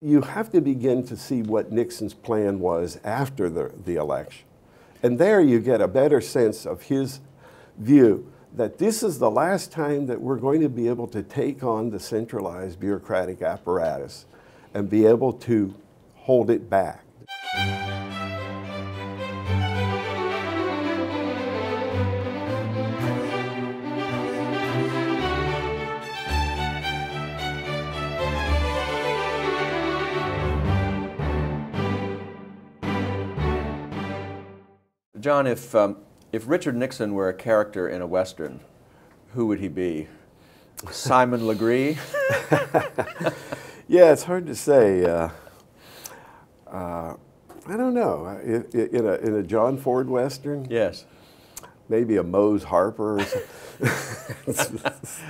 You have to begin to see what Nixon's plan was after the, the election. And there you get a better sense of his view that this is the last time that we're going to be able to take on the centralized bureaucratic apparatus and be able to hold it back. John, if, um, if Richard Nixon were a character in a Western, who would he be? Simon Legree? yeah, it's hard to say. Uh, uh, I don't know. In a, in a John Ford Western? Yes. Maybe a Mose Harper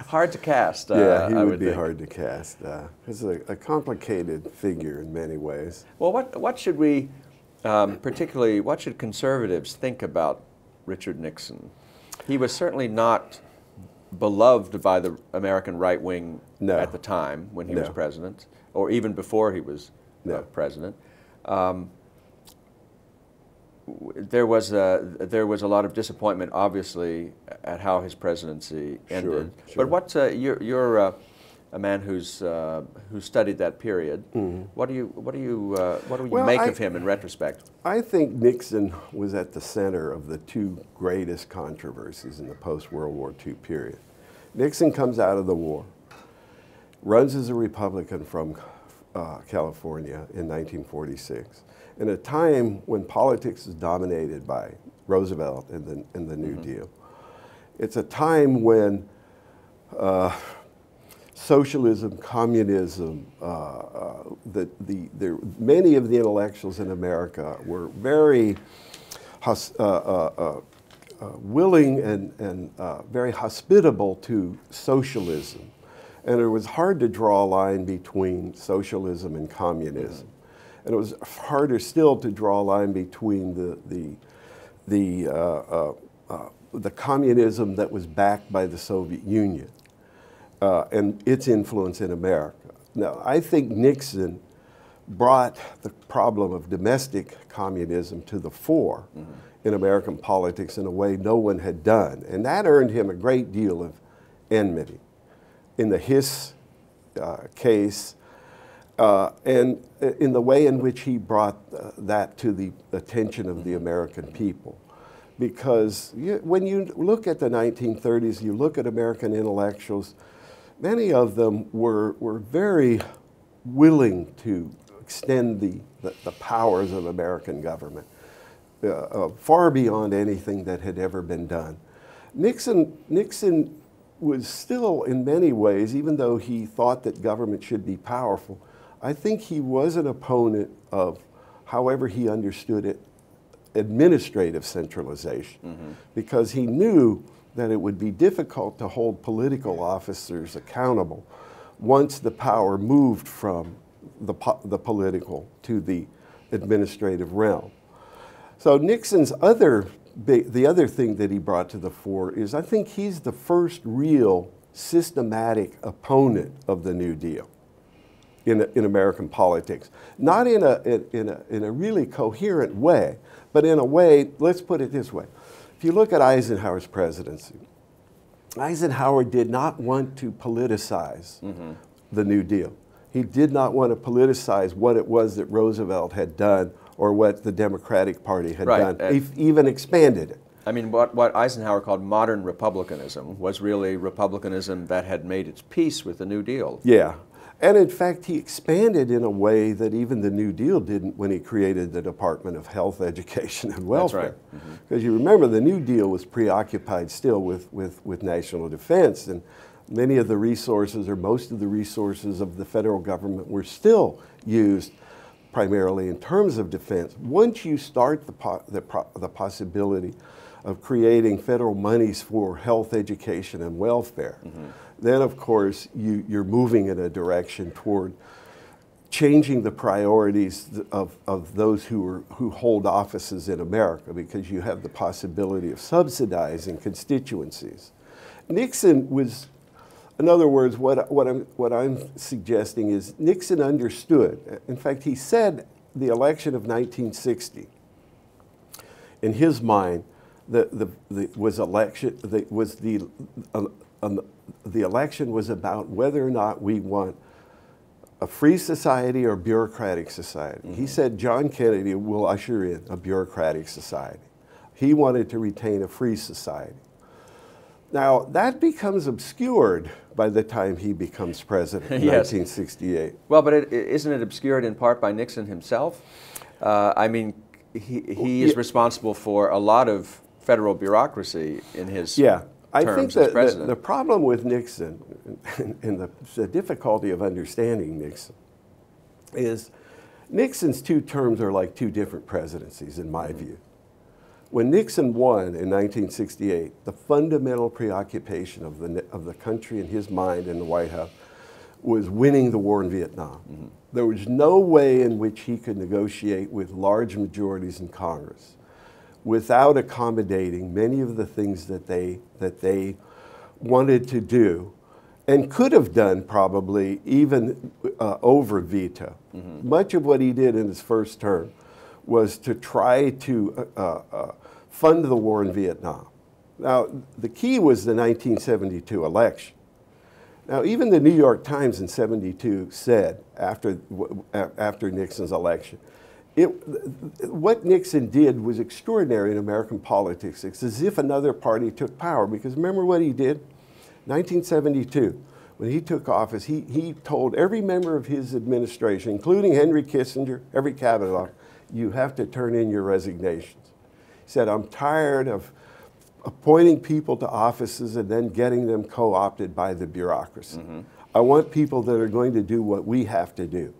hard to cast. Uh, yeah, he would, would, be think. hard to cast. Uh, he's a, a complicated figure in many ways. Well, what, what should we um, particularly, what should conservatives think about Richard Nixon? He was certainly not beloved by the American right wing no. at the time when he no. was president, or even before he was uh, no. uh, president. Um, there was a there was a lot of disappointment, obviously, at how his presidency ended. Sure, sure. But what's uh, your your uh, a man who's uh, who studied that period. Mm-hmm. What do you what do you uh, what do you well, make I, of him in retrospect? I think Nixon was at the center of the two greatest controversies in the post World War II period. Nixon comes out of the war, runs as a Republican from uh, California in 1946, in a time when politics is dominated by Roosevelt and the, and the New mm-hmm. Deal. It's a time when uh, socialism, communism, uh, uh, the, the, the, many of the intellectuals in America were very uh, uh, uh, uh, willing and, and very hospitable to socialism. And it was hard to draw a line between socialism and communism. And it was harder still to draw a line between the, the, the, the communism that was backed by the Soviet Union uh, and its influence in America. Now, I think Nixon brought the problem of domestic communism to the fore mm-hmm. in American politics in a way no one had done, and that earned him a great deal of enmity. In the Hiss uh, case, uh, and in the way in which he brought uh, that to the attention of the American people. Because you, when you look at the 1930s, you look at American intellectuals, many of them were, were very willing to extend the, the, the powers of American government uh, uh, far beyond anything that had ever been done. Nixon, Nixon was still, in many ways, even though he thought that government should be powerful, I think he was an opponent of, however he understood it, administrative centralization, mm-hmm. because he knew that it would be difficult to hold political officers accountable once the power moved from the, po- the political to the administrative realm. So Nixon's other the other thing that he brought to the fore is I think he's the first real systematic opponent of the New Deal in, in American politics. Not in a, in, a, in a really coherent way, but in a way, let's put it this way if you look at Eisenhower's presidency, Eisenhower did not want to politicize mm-hmm. the New Deal. He did not want to politicize what it was that Roosevelt had done or what the Democratic Party had right. done, he even expanded it. I mean, what, what Eisenhower called modern republicanism was really republicanism that had made its peace with the New Deal. Yeah, and in fact, he expanded in a way that even the New Deal didn't when he created the Department of Health, Education, and Welfare. Because right. mm-hmm. you remember, the New Deal was preoccupied still with, with, with national defense, and many of the resources, or most of the resources of the federal government, were still used primarily in terms of defense. Once you start the, po- the, pro- the possibility of creating federal monies for health, education, and welfare, mm-hmm then of course you, you're moving in a direction toward changing the priorities of, of those who, are, who hold offices in America because you have the possibility of subsidizing constituencies. Nixon was In other words, what, what, I'm, what I'm suggesting is Nixon understood. In fact, he said the election of 1960, in his mind, the, the, the was election the, was the uh, um, the election was about whether or not we want a free society or bureaucratic society. Mm -hmm. He said John Kennedy will usher in a bureaucratic society. He wanted to retain a free society. Now, that becomes obscured by the time he becomes president in yes. 1968. Well, but it, isn't it obscured in part by Nixon himself? Uh, I mean, he, he is yeah. responsible for a lot of federal bureaucracy in his yeah. I think that the, the, problem with Nixon and, and the, the difficulty of understanding Nixon is Nixon's two terms are like two different presidencies, in my mm -hmm. view. When Nixon won in 1968, the fundamental preoccupation of the, of the country and his mind in the White House was winning the war in Vietnam. Mm -hmm. There was no way in which he could negotiate with large majorities in Congress without accommodating many of the things that they, that they wanted to do and could have done probably even uh, over veto. Mm -hmm. Much of what he did in his first term was to try to uh, uh, uh, fund the war in Vietnam. Now, the key was the 1972 election. Now, even the New York Times in 72 said after, after Nixon's election, it, what Nixon did was extraordinary in American politics. It's as if another party took power because remember what he did? 1972, when he took office, he, he told every member of his administration, including Henry Kissinger, every cabinet officer, you have to turn in your resignations. He said, I'm tired of appointing people to offices and then getting them co-opted by the bureaucracy. Mm -hmm. I want people that are going to do what we have to do.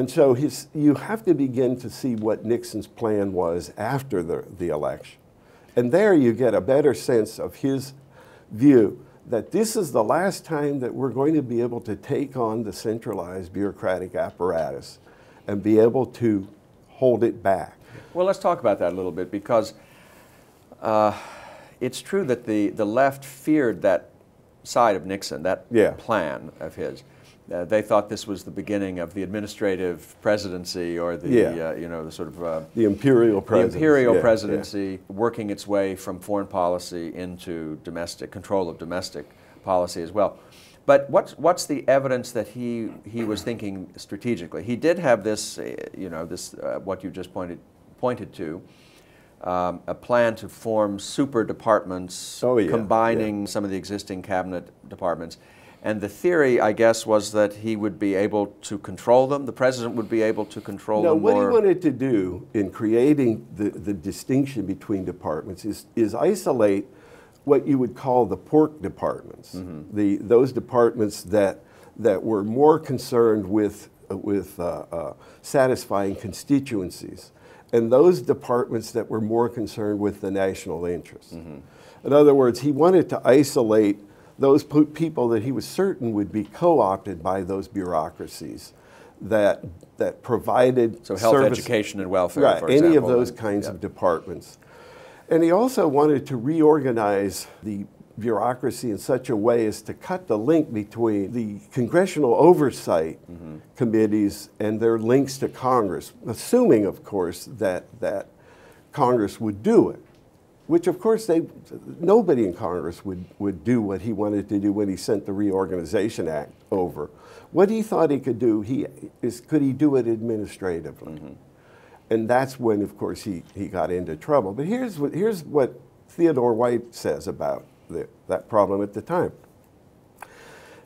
And so his, you have to begin to see what Nixon's plan was after the, the election. And there you get a better sense of his view that this is the last time that we're going to be able to take on the centralized bureaucratic apparatus and be able to hold it back. Well, let's talk about that a little bit because uh, it's true that the, the left feared that side of Nixon, that yeah. plan of his. Uh, they thought this was the beginning of the administrative presidency or the, yeah. uh, you know, the sort of... Uh, the imperial presidency. The imperial yeah, presidency yeah. working its way from foreign policy into domestic, control of domestic policy as well. But what's, what's the evidence that he, he was thinking strategically? He did have this, uh, you know, this, uh, what you just pointed, pointed to, um, a plan to form super departments, oh, combining some of the existing cabinet departments. And the theory, I guess, was that he would be able to control them. The president would be able to control no, them what he wanted to do in creating the, the distinction between departments is, is isolate what you would call the pork departments, mm -hmm. the, those departments that, that were more concerned with, with uh, uh, satisfying constituencies, and those departments that were more concerned with the national interest. Mm -hmm. In other words, he wanted to isolate those people that he was certain would be co-opted by those bureaucracies that that provided so health, service, education, and welfare. Right, any example, of those kinds yeah. of departments. And he also wanted to reorganize the bureaucracy in such a way as to cut the link between the congressional oversight mm -hmm. committees and their links to Congress, assuming, of course, that that Congress would do it which of course they, nobody in Congress would, would do what he wanted to do when he sent the Reorganization Act over. What he thought he could do, he, is could he do it administratively? Mm -hmm. And that's when, of course, he, he got into trouble. But here's what, here's what Theodore White says about the, that problem at the time.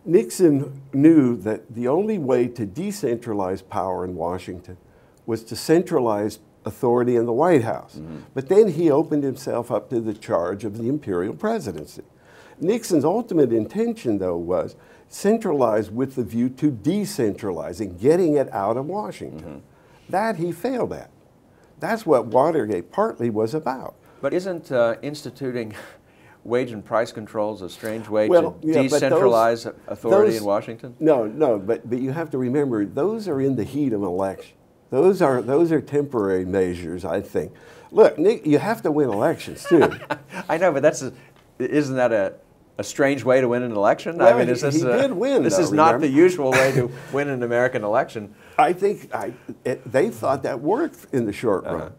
Nixon knew that the only way to decentralize power in Washington was to centralize authority in the White House. Mm -hmm. But then he opened himself up to the charge of the imperial presidency. Nixon's ultimate intention, though, was centralized with the view to decentralizing, getting it out of Washington. Mm -hmm. That he failed at. That's what Watergate partly was about. But isn't uh, instituting wage and price controls a strange way well, to yeah, decentralize those, authority those, in Washington? No, no, but, but you have to remember, those are in the heat of an election. Those are, those are temporary measures, I think. Look, Nick, you have to win elections too. I know, but that's a, isn't that a a strange way to win an election? Well, I mean, is this he uh, did win, This though, is not remember? the usual way to win an American election. I think I, it, they thought that worked in the short run. And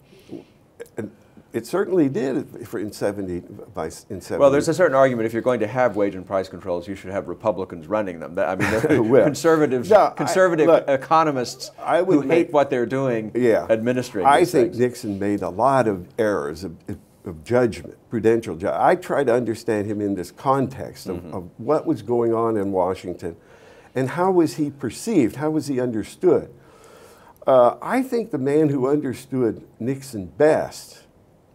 it certainly did for in 70, by, in 70. Well, there's a certain argument if you're going to have wage and price controls, you should have Republicans running them. I mean, Well, conservatives, no, I- conservative look, economists I who would hate what they're doing, yeah. administering. I think things. Nixon made a lot of errors of, of judgment, prudential judgment. I try to understand him in this context of, Mm-hmm. of what was going on in Washington and how was he perceived, how was he understood. Uh, I think the man who understood Nixon best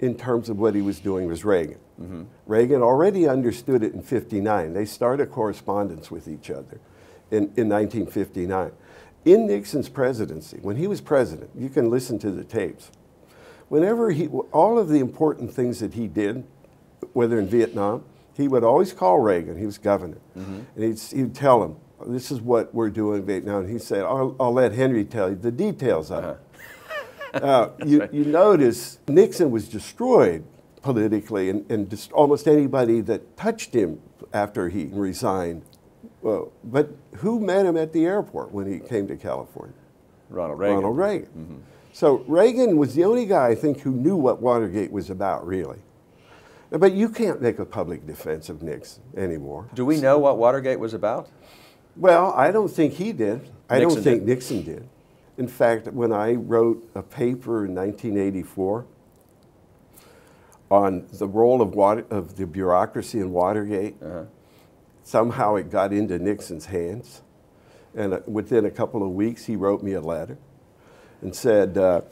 in terms of what he was doing was Reagan. Mm-hmm. Reagan already understood it in 59. They started correspondence with each other in, in 1959. In Nixon's presidency, when he was president, you can listen to the tapes. Whenever he, all of the important things that he did, whether in Vietnam, he would always call Reagan, he was governor, and he'd, he'd tell him, this is what we're doing in Vietnam. And he said, I'll, I'll let Henry tell you the details of it. Uh, you, you notice Nixon was destroyed politically, and, and just almost anybody that touched him after he resigned. Well, but who met him at the airport when he came to California? Ronald Reagan. Ronald Reagan. So Reagan was the only guy I think who knew what Watergate was about, really. But you can't make a public defense of Nixon anymore. Do we know what Watergate was about? Well, I don't think he did. I don't think did. Nixon did. In fact, when I wrote a paper in 1984 on the role of, water, of the bureaucracy in Watergate, Uh-huh. somehow it got into Nixon's hands. And uh, within a couple of weeks, he wrote me a letter and said, uh,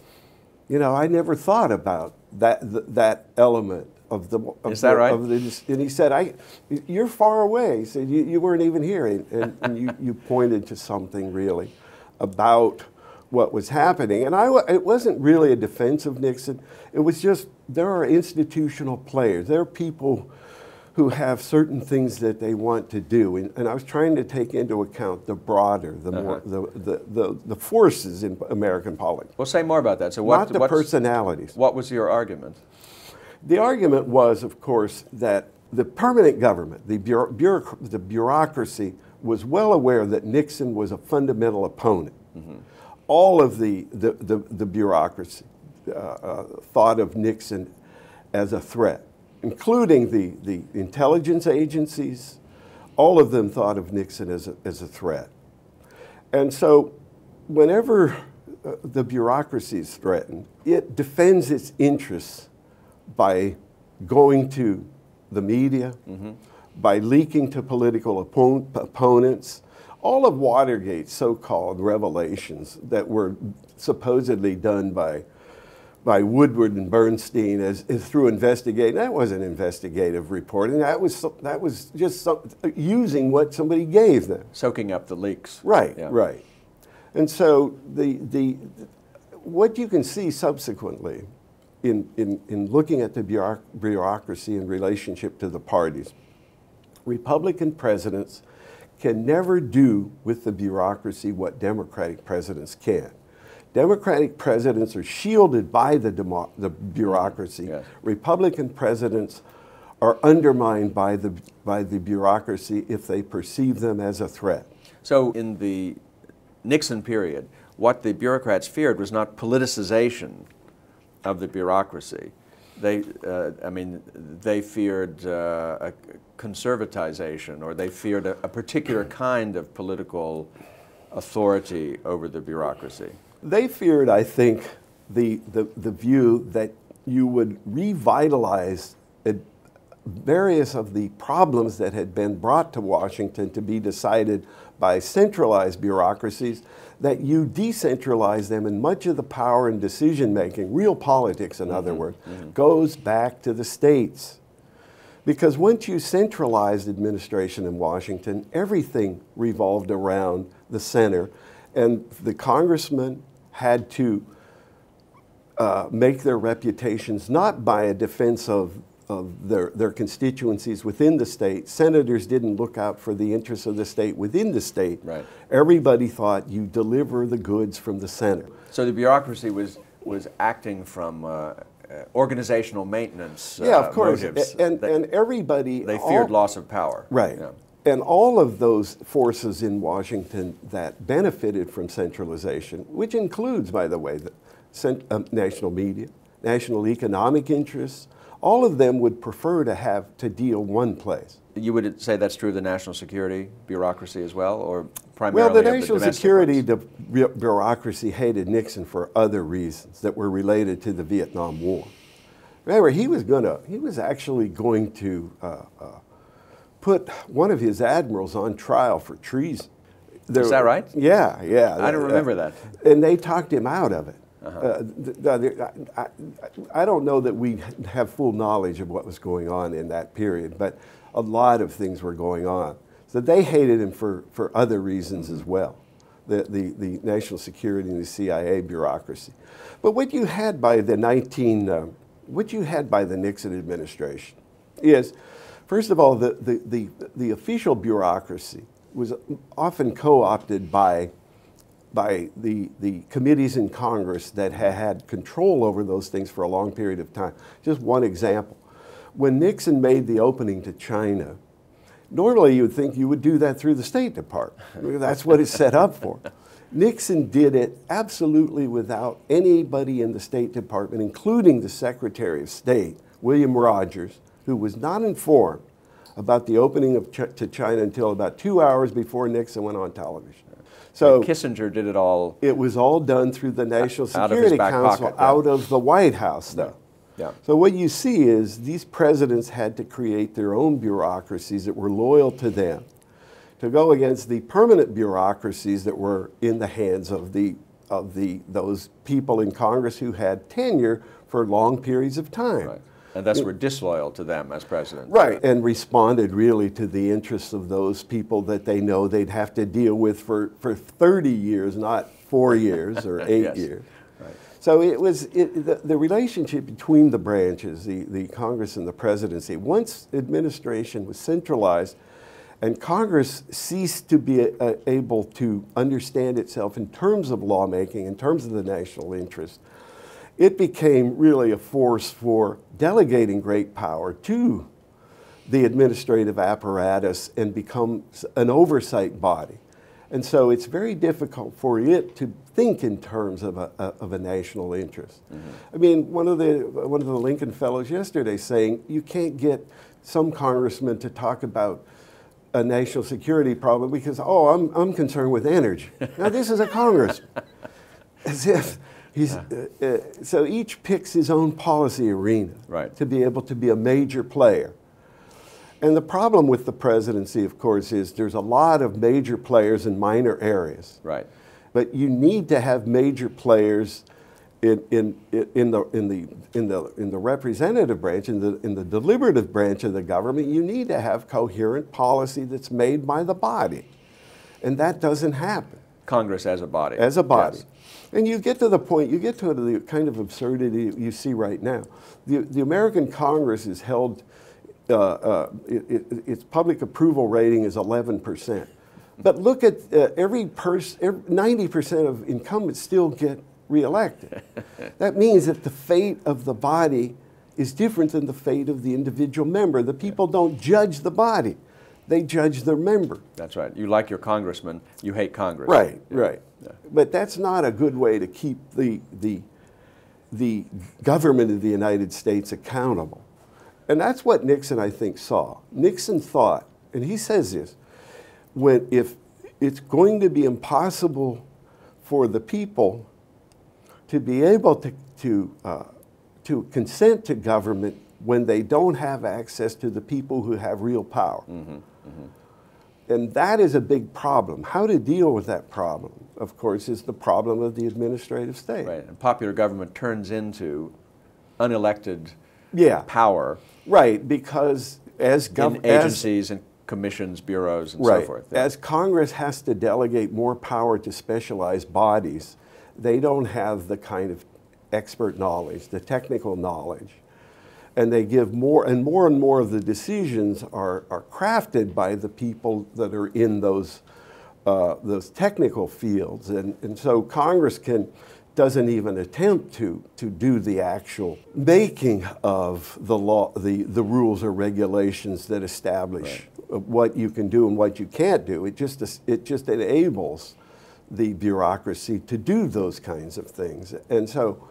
you know, I never thought about that, th- that element of the. Of Is that the- right? Of the, and he said, I, you're far away. He said, you, you weren't even here. And, and, and you, you pointed to something really about what was happening. And I, it wasn't really a defense of Nixon. It was just there are institutional players. There are people who have certain things that they want to do. And, and I was trying to take into account the broader, the, uh-huh. more, the, the, the, the forces in American politics, Well, say more about that. So, what, not the personalities. what was your argument? The argument was, of course, that the permanent government, the, bureau- bureauc- the bureaucracy, was well aware that Nixon was a fundamental opponent. Mm-hmm. All of the, the, the, the bureaucracy uh, uh, thought of Nixon as a threat, including the, the intelligence agencies. All of them thought of Nixon as a, as a threat. And so, whenever uh, the bureaucracy is threatened, it defends its interests by going to the media, by leaking to political oppo- opponents. All of Watergate's so called revelations that were supposedly done by, by Woodward and Bernstein as, as through investigating, that wasn't investigative reporting. That was, that was just some, using what somebody gave them. Soaking up the leaks. Right, Yeah. right. And so the, the, what you can see subsequently in, in, in looking at the bureaucracy in relationship to the parties, Republican presidents can never do with the bureaucracy what Democratic presidents can. Democratic presidents are shielded by the, the bureaucracy. Yes. Republican presidents are undermined by the, by the bureaucracy if they perceive them as a threat. So, in the Nixon period, what the bureaucrats feared was not politicization of the bureaucracy. They, uh, I mean, they feared uh, a conservatization, or they feared a, a particular kind of political authority over the bureaucracy. They feared, I think, the, the, the view that you would revitalize various of the problems that had been brought to Washington to be decided by centralized bureaucracies, that you decentralize them and much of the power and decision making, real politics in other words, goes back to the states. Because once you centralized administration in Washington, everything revolved around the center, and the congressmen had to uh, make their reputations not by a defense of, of their, their constituencies within the state. Senators didn't look out for the interests of the state within the state. Right. Everybody thought you deliver the goods from the center. So the bureaucracy was, was acting from uh, organizational maintenance. Yeah, uh, of course. motives. And, They- and everybody. they feared all- loss of power. Right. Yeah. And all of those forces in Washington that benefited from centralization, which includes, by the way, the um, national media, national economic interests, all of them would prefer to have to deal one place. You would say that's true of the national security bureaucracy as well, or Well, primarily the of national domestic security the bureaucracy hated Nixon for other reasons that were related to the Vietnam War. Remember, he was gonna, he was actually going to uh, uh, put one of his admirals on trial for treason. There- Is that right? Yeah, yeah. I don't remember that. And they talked him out of it. Uh-huh. Uh, I, I- don't know that we have full knowledge of what was going on in that period, but a lot of things were going on. So they hated him for, for other reasons as well, the, the, the national security and the CIA bureaucracy. But what you had by the 19, uh, what you had by the Nixon administration is, first of all, the, the, the, the official bureaucracy was often co-opted by by the, the committees in Congress that had had control over those things for a long period of time. Just one example. When Nixon made the opening to China, normally you would think you would do that through the State Department. That's what it's set up for. Nixon did it absolutely without anybody in the State Department, including the Secretary of State, William Rogers, who was not informed about the opening of Ch- to China until about two hours before Nixon went on television. So Kissinger did it all. it was all done through the National Out Security Council pocket, yeah. out of the White House, though. Yeah. So what you see is these presidents had to create their own bureaucracies that were loyal to them to go against the permanent bureaucracies that were in the hands of the of the those people in Congress who had tenure for long periods of time. Right. And thus were disloyal to them as president. Right, and responded really to the interests of those people that they know they'd have to deal with for, for 30 years, not four years or eight Yes. years. Right. So it was it, the, the relationship between the branches, the, the Congress and the presidency, once administration was centralized and Congress ceased to be uh, able to understand itself in terms of lawmaking, in terms of the national interest, it became really a force for delegating great power to the administrative apparatus and become s- an oversight body. And so it's very difficult for it to think in terms of a, of a national interest. Mm-hmm. I mean, one of, the, one of the Lincoln Fellows yesterday saying you can't get some congressman to talk about a national security problem because, oh, I'm, I'm concerned with energy. Now, this is a congressman. As if he's, uh, uh, so each picks his own policy arena Right. to be able to be a major player. And the problem with the presidency, of course, is there's a lot of major players in minor areas. Right. But you need to have major players in, in, in, the, in, the, in, the, in the representative branch, in the, in the deliberative branch of the government. You need to have coherent policy that's made by the body. And that doesn't happen Congress as a body. as a body. Yes. And you get to the point, you get to the kind of absurdity you see right now. The, the American Congress is held, uh, uh, it, it, its public approval rating is 11%. But look at uh, every person, 90% of incumbents still get reelected. that means that the fate of the body is different than the fate of the individual member. The people don't judge the body, they judge their member. That's right. You like your congressman, you hate Congress. Right, Yeah. right. Yeah. But that's not a good way to keep the, the, the government of the United States accountable. And that's what Nixon, I think, saw. Nixon thought, and he says this, when if it's going to be impossible for the people to be able to, to, uh, to consent to government when they don't have access to the people who have real power. And that is a big problem. How to deal with that problem, of course, is the problem of the administrative state. Right. And popular government turns into unelected Yeah, power right, because as in gov- as- agencies and commissions, bureaus, and right, so forth. Yeah. as Congress has to delegate more power to specialized bodies, they don't have the kind of expert knowledge, the technical knowledge. And they give more, and more and more of the decisions are, are crafted by the people that are in those, uh, those technical fields. And, and so Congress can doesn't even attempt to, to do the actual making of the law, the, the rules or regulations that establish what you can do and what you can't do. It just, it just enables the bureaucracy to do those kinds of things. And so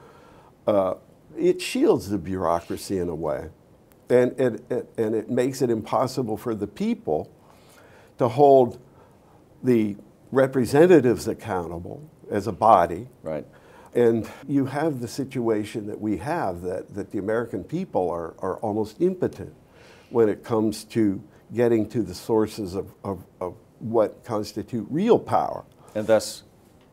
uh, it shields the bureaucracy in a way. And, and, and it makes it impossible for the people to hold the representatives accountable as a body. Right. And you have the situation that we have that, that the American people are, are almost impotent when it comes to getting to the sources of, of, of what constitute real power. And thus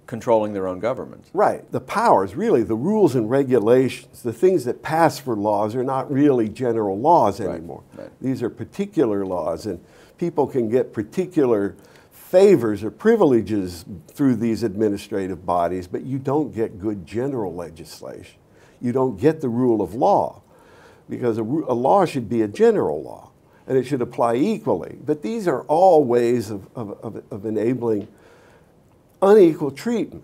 controlling their own government. Right. The powers, really, the rules and regulations, the things that pass for laws are not really general laws anymore. Right, right. These are particular laws, and people can get particular favors or privileges through these administrative bodies, but you don't get good general legislation. You don't get the rule of law because a, a law should be a general law and it should apply equally. But these are all ways of, of, of, of enabling unequal treatment.